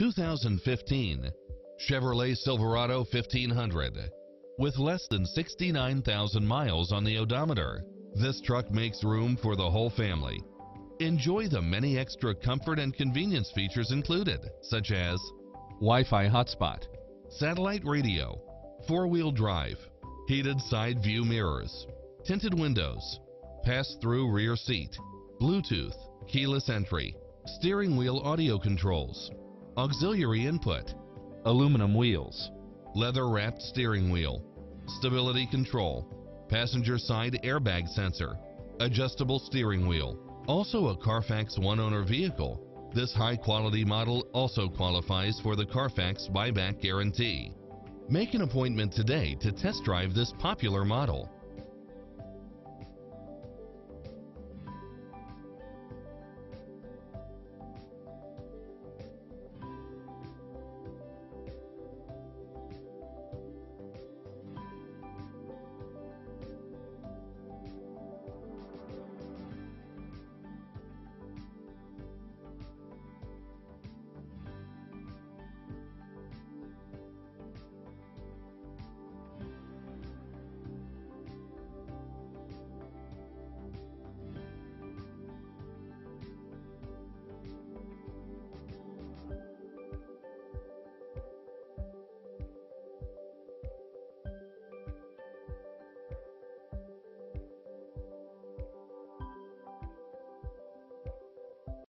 2015 Chevrolet Silverado 1500 with less than 69,000 miles on the odometer. This truck makes room for the whole family. Enjoy the many extra comfort and convenience features included, such as Wi-Fi hotspot, satellite radio, four-wheel drive, heated side view mirrors, tinted windows, pass-through rear seat, Bluetooth, keyless entry, steering wheel audio controls, auxiliary input, aluminum wheels, leather-wrapped steering wheel, stability control, passenger side airbag sensor, adjustable steering wheel. Also a Carfax one-owner vehicle, this high-quality model also qualifies for the Carfax buyback guarantee. Make an appointment today to test drive this popular model.